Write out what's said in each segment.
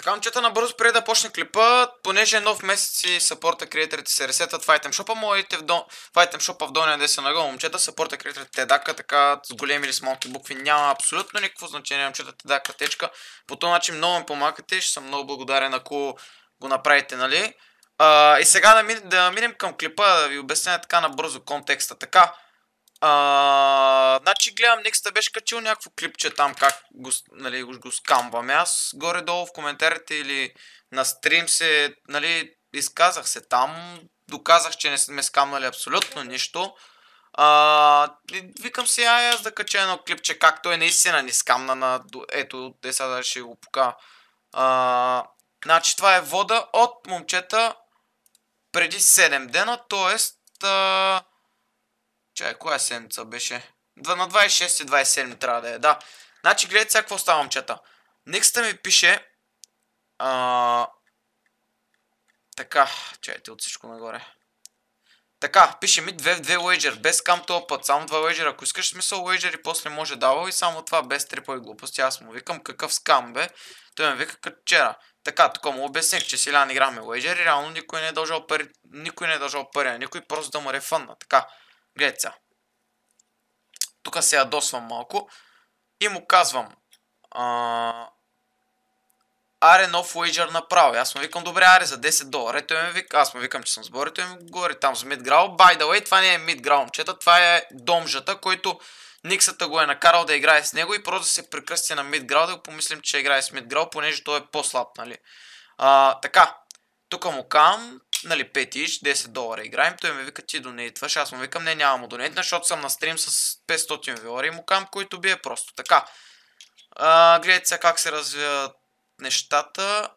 Така, момчета, набързо преди да почне клипа, понеже е нов месец и саппорта креаторите се ресетат в Item Shop, моите в, до... в Item Shop в долния са нагъл, момчета, саппорта креаторите тедака, така с големи или с малки букви, няма абсолютно никакво значение, момчета, тедака, течка. По този начин много ме помагате, ще съм много благодарен, ако го направите, нали? А, и сега да, ми, да минем към клипа, да ви обясня така набързо контекста. Така, а, значи гледам, Некста беше качил някакво клипче там, как го, нали, го скамваме. Аз горе-долу в коментарите или на стрим се, нали, изказах се там, доказах, че не сме скамнали абсолютно нищо. А, викам си, ай аз да кача едно клипче, как той наистина ни скамна на... Ето, те сега ще го пока. А, значи това е вода от момчета преди 7 дена, т.е. Чай, коя седмица беше? На 26 и 27 трябва да е, да. Значи, гледайте сега какво става, момчета. Некста ми пише... А... Така, чайте от всичко нагоре. Така, пише ми 2 в 2 уейджер, без кам този път, само 2 уейджер. Ако искаш смисъл уейджер и после може давал и само това без трипа и глупости. Аз му викам какъв скам бе. Той ме вика като вчера. Така, тук му обясних, че сега не играме уейджер и реално никой не е дължал пари, никой не е дължал пари, никой просто да му рефънна. Така, гледайте сега. Тук се ядосвам малко и му казвам а... Аре нов уейджер направо. Аз му викам, добре, аре за 10 долара. Той ми вика, аз му викам, че съм сбори, той ми говори там с мидграл. By the way, това не е мидграл, момчета, това е домжата, който Никсата го е накарал да играе с него и просто да се прекръсти на мидграл, да го помислим, че играе с мидграл, понеже той е по-слаб, нали. А, така, тук му кам, нали, 5 ич, 10 долара играем, той ми вика ти донейтваш, аз му викам не няма му защото съм на стрим с 500 вилара и му кам, който бие просто така. А, гледайте сега как се развиват нещата.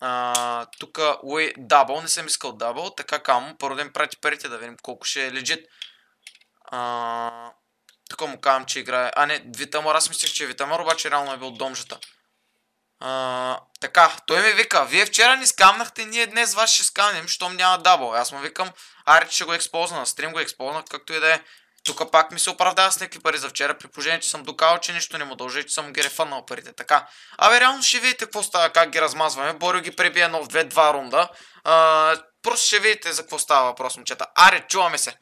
А, тук дабл, не съм искал дабл, така кам, първо да ми прати парите да видим колко ще е легит. тук му казвам, че играе. А не, Витамор, аз мислех, че е Витамор, обаче реално е бил домжата. А, така, той ми вика, вие вчера ни скамнахте, ние днес вас ще скамнем, щом няма дабл. Аз му викам, аре, ще го експозна, на стрим го експозна, както и да е. Тук пак ми се оправдава с някакви пари за вчера, при положение, че съм доказал, че нищо не му дължи, че съм ги рефъннал парите. Така. Абе, реално ще видите какво става, как ги размазваме. Борио ги пребие едно в две-два рунда. А, просто ще видите за какво става въпрос, момчета. Аре, чуваме се.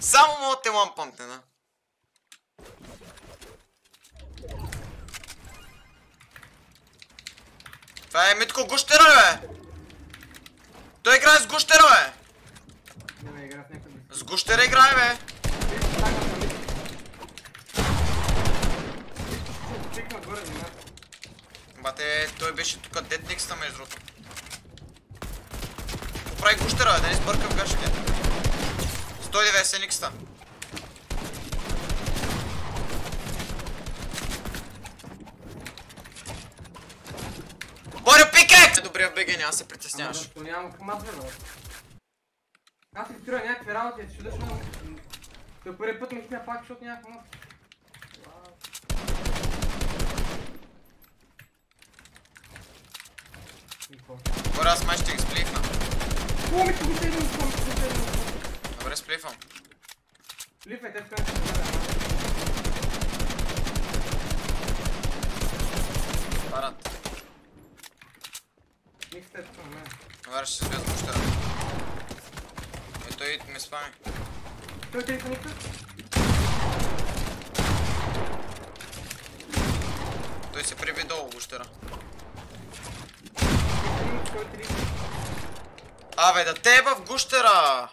Само мога те лампънте, Това е Митко Гущера, бе! Той играе с Гущера, бе! С Гущера играе, бе! Бате, той беше тук дед никста между другото. Прави Гущера, бе, да не сбъркам гашите. 190 никста. Добре в БГ, няма се притесняваш. Ама защо нямам хамат, бе, Аз строя някакви работи, ще чудаш много. Това първи път ми сня пак, защото няма хамат. Горе, аз май ще ги сплифна. О, ми тук един спом, Добре, сплифвам. Сплифай, те скажат, че Парат. Микстет към мен. Добре, ще се слеза по щера. Е, той ме спами. Той те е никак? Той се приби долу гущера. Абе, да теба в гущера!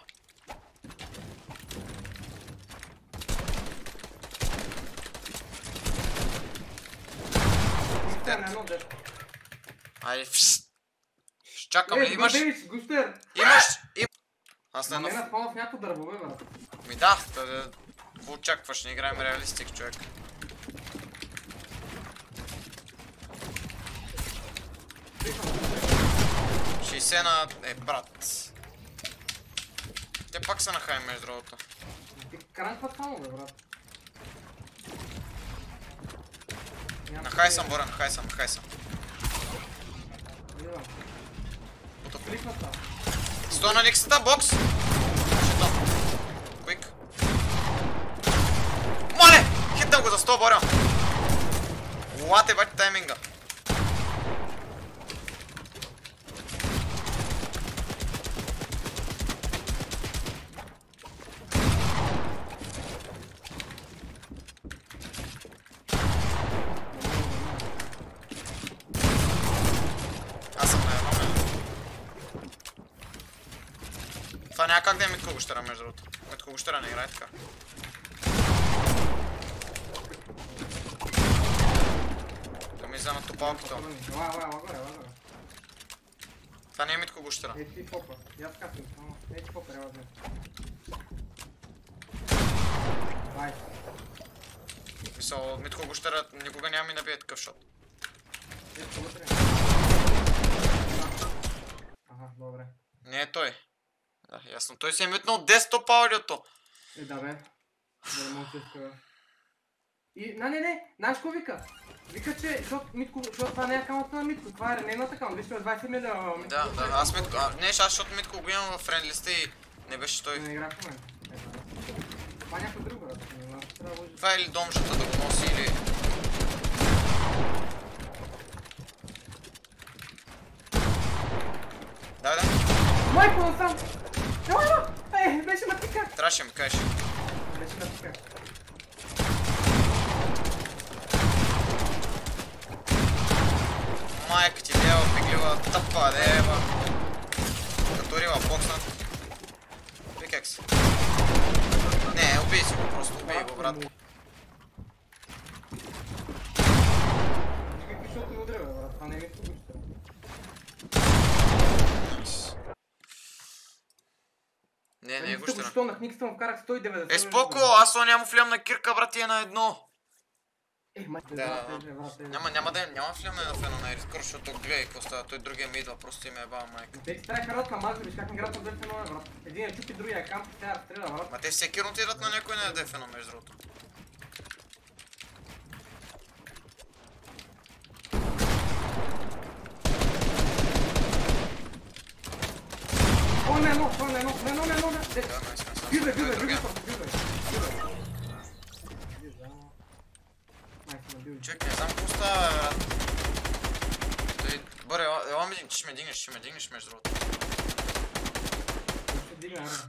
Айде, Чакам ли, имаш... Густер! Имаш... Им... Аз не... Мен в някакво дърбове, бе. Ми да, какво очакваш, не играем реалистик, човек. Шейсе на... Е, брат. Те пак са на хай, между другото. Ти кранкват само, бе, брат. На хай съм, Борен, хай съм, хай съм. Сто на никсата, бокс! Шитам. Куик. Мале! Хитнам го за 100, Боря! Волате бати тайминга. Аз съм на едно ме. Това няма как да е Митко Гущера, между другото. Гущера не играе така. Да ми вземат топалката. Ела, ела, ела горе, ела горе. Това не е Митко Гущера. Ей ти попа. Капам, само. Ей ти попа, ела взем. Бай. Мисъл, Гущера никога няма ми набие такъв шот. Ей. Аха, добре. Не е той. Да, ясно. Той си е митнал 10 топа аудиото. Е, да бе. Да не мога да. И, не, не, не, знаеш какво вика? Вика, че, защото, Митко, защото това не е акаунта на Митко, това е нейната акаунт, вижте, 20 милиона. Митко, Да, да, аз Митко... А, не, аз защото Митко го имам в френдлиста и не беше той. Не игра в момента. Е, да. Това е някой друг, брат. Да. Това е или домжата да го носи или... Дай, да. Майко, насам! Ела, ела! Е, беше матика! Трябваше да ми кажеш. Беше матика. Майка ти дева, пиглива, тъпа дева. Като рива бокснат. Пикекс. Не, убий си го, просто убий го, брат. Никакви шоти не удря, бе, брат. Това не е Митко Гущер. Не, не е Митко го Гущер на книгата му вкарах 190. Е, споко, аз то няма влям на кирка, брат, ти е на едно. Е, майко, Да, брат, да, е, е. Няма, няма да няма влияме на фенона скоро, защото гледай какво става, той другия ми идва, просто им е баба майка. Те ти трябва карат на маза, виж как ми играт на две фенове, брат. Един е чупи, другия е камп, тя стреля, брат. Ма те всеки ротират на някой на дефено, между другото. О, не, едно, о, не, едно, не, едно, не, едно, не. Де- Да, найс, найс, найс. Бюбе, Той е бюбе, бюбе, другия. просто, бюбе. Бюбе. Бюбе, ама. Майка на бюбе. Човек, не знам какво става, бе, брат. Той, бъре, ела, ела ми, ще ме дигнеш, ще ме дигнеш, между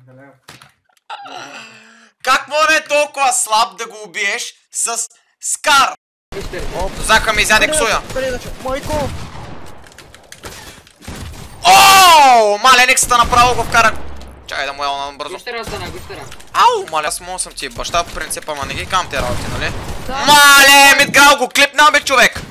далеко. Как може толкова слаб да го убиеш с скар? Зака ми изяде ксуя. Майко! Ооо, малениксата направо го вкара. Чакай да му ела на бързо. Гущера остана, гущера. Ау, мале, аз мога съм ти баща по принципа, ма не ги кам те работи, нали? Мале, мидграл го клипна бе човек!